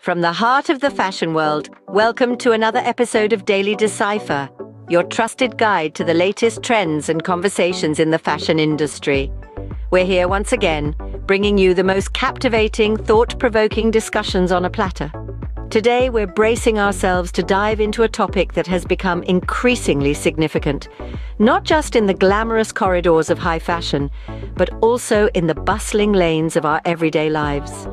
From the heart of the fashion world, welcome to another episode of Daily Decipher, your trusted guide to the latest trends and conversations in the fashion industry. We're here once again, bringing you the most captivating, thought provoking discussions on a platter. Today, we're bracing ourselves to dive into a topic that has become increasingly significant, not just in the glamorous corridors of high fashion, but also in the bustling lanes of our everyday lives.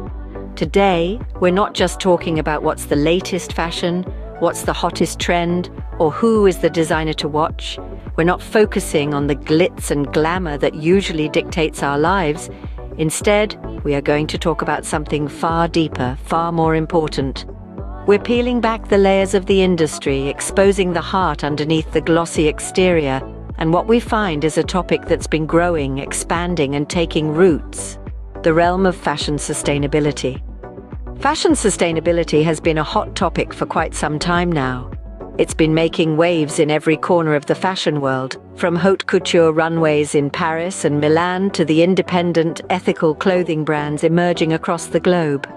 Today, we're not just talking about what's the latest fashion, what's the hottest trend, or who is the designer to watch. We're not focusing on the glitz and glamour that usually dictates our lives. Instead, we are going to talk about something far deeper, far more important. We're peeling back the layers of the industry, exposing the heart underneath the glossy exterior, and what we find is a topic that's been growing, expanding, and taking roots the realm of fashion sustainability. Fashion sustainability has been a hot topic for quite some time now. It's been making waves in every corner of the fashion world, from haute couture runways in Paris and Milan to the independent, ethical clothing brands emerging across the globe.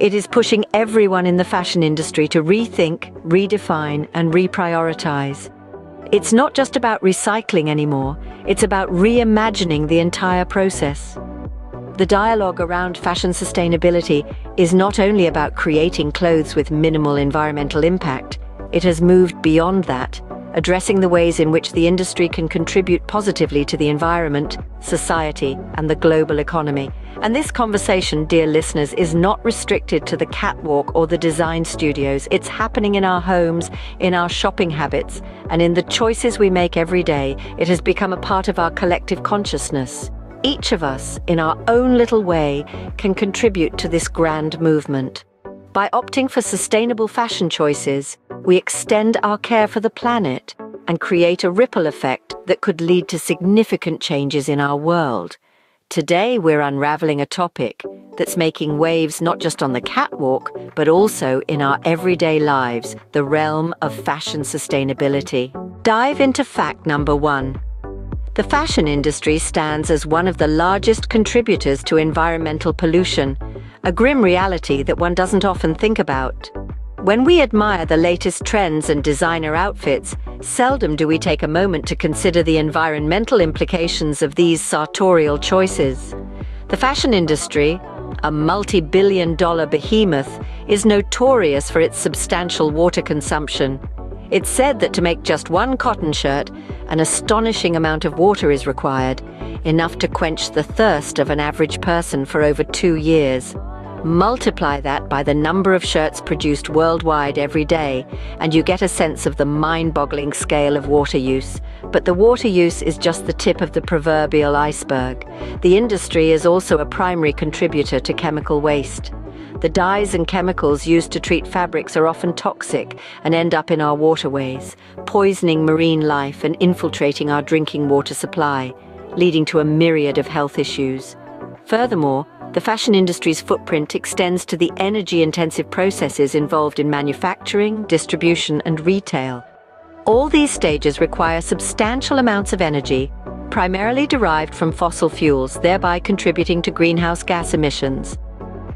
It is pushing everyone in the fashion industry to rethink, redefine, and reprioritize. It's not just about recycling anymore, it's about reimagining the entire process. The dialogue around fashion sustainability is not only about creating clothes with minimal environmental impact, it has moved beyond that, addressing the ways in which the industry can contribute positively to the environment, society, and the global economy. And this conversation, dear listeners, is not restricted to the catwalk or the design studios. It's happening in our homes, in our shopping habits, and in the choices we make every day. It has become a part of our collective consciousness. Each of us, in our own little way, can contribute to this grand movement. By opting for sustainable fashion choices, we extend our care for the planet and create a ripple effect that could lead to significant changes in our world. Today, we're unraveling a topic that's making waves not just on the catwalk, but also in our everyday lives, the realm of fashion sustainability. Dive into fact number one. The fashion industry stands as one of the largest contributors to environmental pollution, a grim reality that one doesn't often think about. When we admire the latest trends and designer outfits, seldom do we take a moment to consider the environmental implications of these sartorial choices. The fashion industry, a multi-billion dollar behemoth, is notorious for its substantial water consumption. It's said that to make just one cotton shirt, an astonishing amount of water is required, enough to quench the thirst of an average person for over two years. Multiply that by the number of shirts produced worldwide every day, and you get a sense of the mind-boggling scale of water use. But the water use is just the tip of the proverbial iceberg. The industry is also a primary contributor to chemical waste. The dyes and chemicals used to treat fabrics are often toxic and end up in our waterways, poisoning marine life and infiltrating our drinking water supply, leading to a myriad of health issues. Furthermore, the fashion industry's footprint extends to the energy-intensive processes involved in manufacturing, distribution and retail. All these stages require substantial amounts of energy, primarily derived from fossil fuels, thereby contributing to greenhouse gas emissions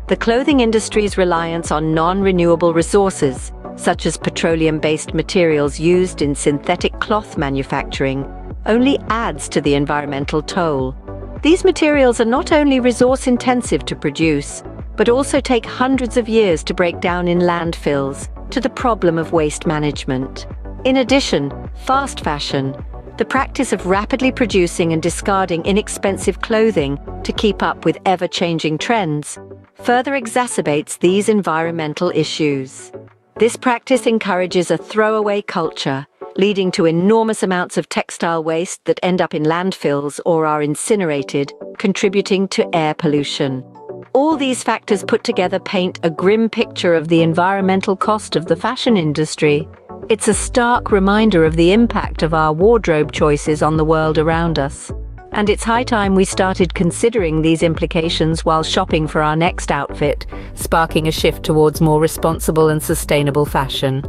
the clothing industry's reliance on non-renewable resources, such as petroleum-based materials used in synthetic cloth manufacturing, only adds to the environmental toll. These materials are not only resource-intensive to produce, but also take hundreds of years to break down in landfills, to the problem of waste management. In addition, fast fashion, the practice of rapidly producing and discarding inexpensive clothing to keep up with ever-changing trends, further exacerbates these environmental issues. This practice encourages a throwaway culture, leading to enormous amounts of textile waste that end up in landfills or are incinerated, contributing to air pollution. All these factors put together paint a grim picture of the environmental cost of the fashion industry. It's a stark reminder of the impact of our wardrobe choices on the world around us. And it's high time we started considering these implications while shopping for our next outfit, sparking a shift towards more responsible and sustainable fashion.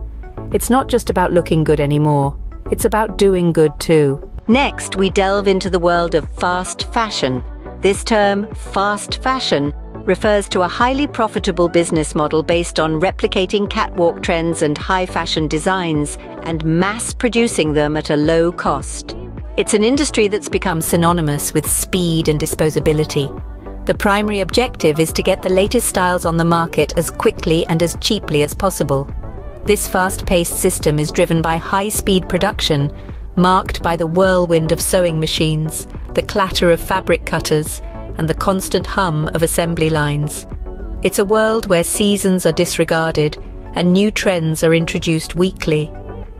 It's not just about looking good anymore, it's about doing good too. Next, we delve into the world of fast fashion. This term, fast fashion, refers to a highly profitable business model based on replicating catwalk trends and high fashion designs and mass producing them at a low cost. It's an industry that's become synonymous with speed and disposability. The primary objective is to get the latest styles on the market as quickly and as cheaply as possible. This fast-paced system is driven by high-speed production, marked by the whirlwind of sewing machines, the clatter of fabric cutters, and the constant hum of assembly lines. It's a world where seasons are disregarded and new trends are introduced weekly.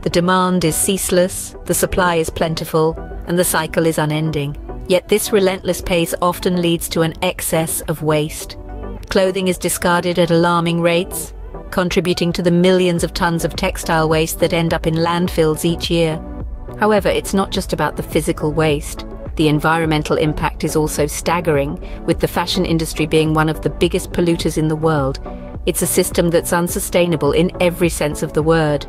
The demand is ceaseless, the supply is plentiful, and the cycle is unending. Yet this relentless pace often leads to an excess of waste. Clothing is discarded at alarming rates, contributing to the millions of tons of textile waste that end up in landfills each year. However, it's not just about the physical waste. The environmental impact is also staggering, with the fashion industry being one of the biggest polluters in the world. It's a system that's unsustainable in every sense of the word.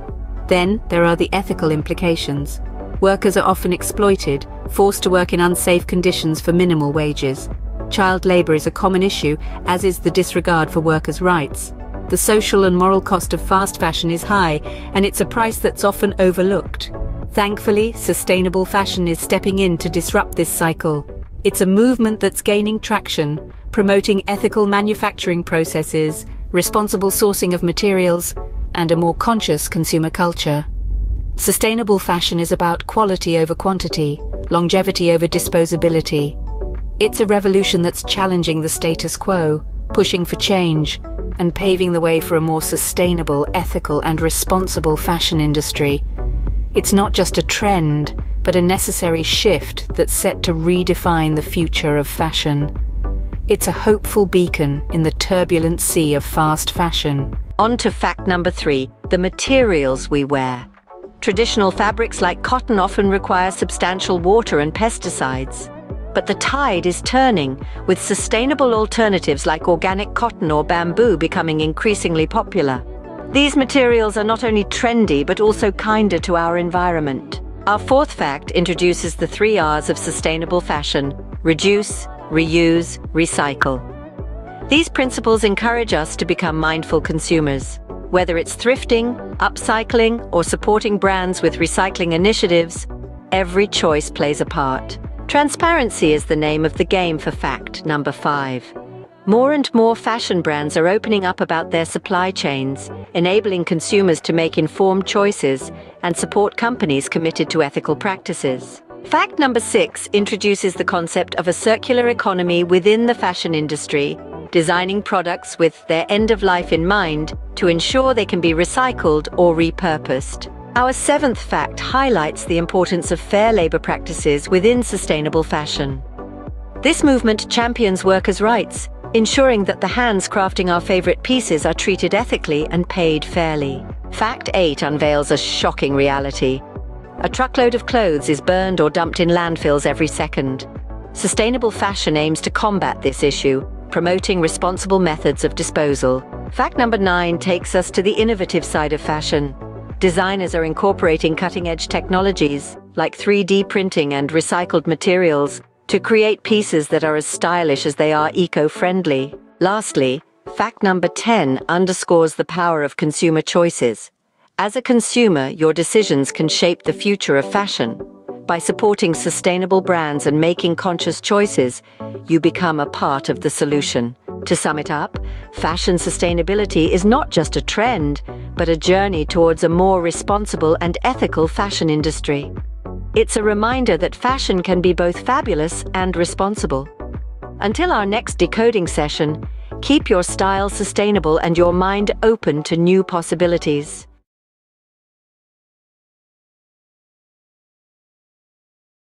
Then there are the ethical implications. Workers are often exploited, forced to work in unsafe conditions for minimal wages. Child labour is a common issue, as is the disregard for workers' rights. The social and moral cost of fast fashion is high, and it's a price that's often overlooked. Thankfully, sustainable fashion is stepping in to disrupt this cycle. It's a movement that's gaining traction, promoting ethical manufacturing processes, responsible sourcing of materials, and a more conscious consumer culture. Sustainable fashion is about quality over quantity, longevity over disposability. It's a revolution that's challenging the status quo, pushing for change, and paving the way for a more sustainable, ethical and responsible fashion industry. It's not just a trend, but a necessary shift that's set to redefine the future of fashion. It's a hopeful beacon in the turbulent sea of fast fashion. On to fact number three, the materials we wear. Traditional fabrics like cotton often require substantial water and pesticides. But the tide is turning, with sustainable alternatives like organic cotton or bamboo becoming increasingly popular. These materials are not only trendy, but also kinder to our environment. Our fourth fact introduces the three R's of sustainable fashion reduce, reuse, recycle. These principles encourage us to become mindful consumers. Whether it's thrifting, upcycling, or supporting brands with recycling initiatives, every choice plays a part. Transparency is the name of the game for fact number five. More and more fashion brands are opening up about their supply chains, enabling consumers to make informed choices and support companies committed to ethical practices. Fact number six introduces the concept of a circular economy within the fashion industry, designing products with their end of life in mind to ensure they can be recycled or repurposed. Our seventh fact highlights the importance of fair labour practices within sustainable fashion. This movement champions workers' rights, ensuring that the hands crafting our favourite pieces are treated ethically and paid fairly. Fact 8 unveils a shocking reality. A truckload of clothes is burned or dumped in landfills every second. Sustainable fashion aims to combat this issue, promoting responsible methods of disposal. Fact number 9 takes us to the innovative side of fashion. Designers are incorporating cutting-edge technologies, like 3D printing and recycled materials, to create pieces that are as stylish as they are eco-friendly. Lastly, fact number 10 underscores the power of consumer choices. As a consumer, your decisions can shape the future of fashion. By supporting sustainable brands and making conscious choices, you become a part of the solution. To sum it up, fashion sustainability is not just a trend, but a journey towards a more responsible and ethical fashion industry. It's a reminder that fashion can be both fabulous and responsible. Until our next decoding session, keep your style sustainable and your mind open to new possibilities.